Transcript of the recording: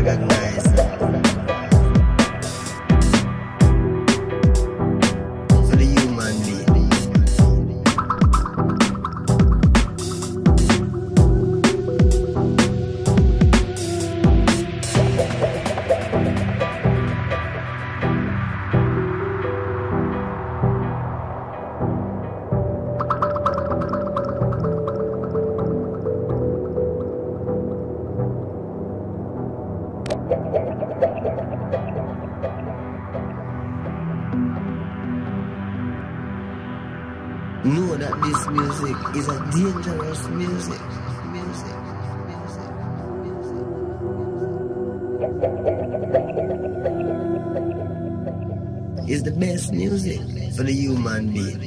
I got no this music is a dangerous music. Music. Music. Is the best music for the human being.